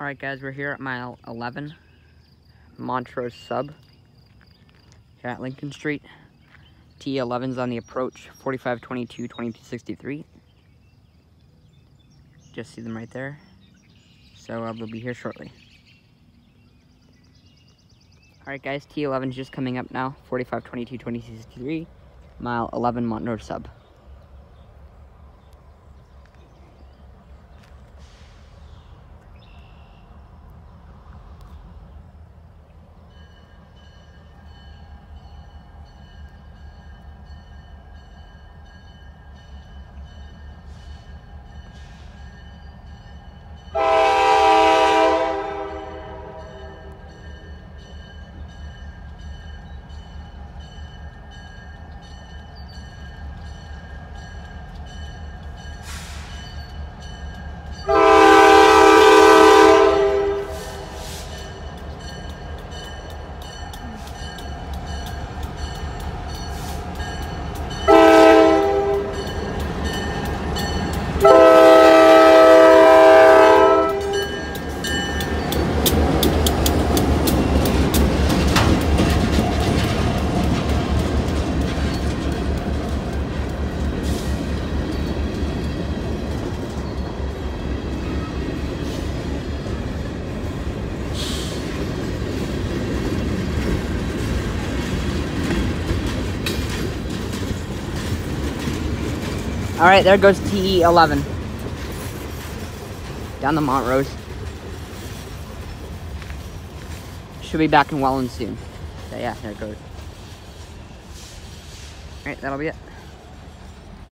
All right, guys, we're here at mile 11, Montrose Sub, here at Lincoln Street. T11's on the approach, 4522, 2263. Just see them right there. So uh, they'll be here shortly. All right, guys, T11's just coming up now, 4522, 2263, mile 11, Montrose Sub. All right, there goes TE11. Down the Montrose. Should be back in Welland soon. So yeah, there it goes. All right, that'll be it.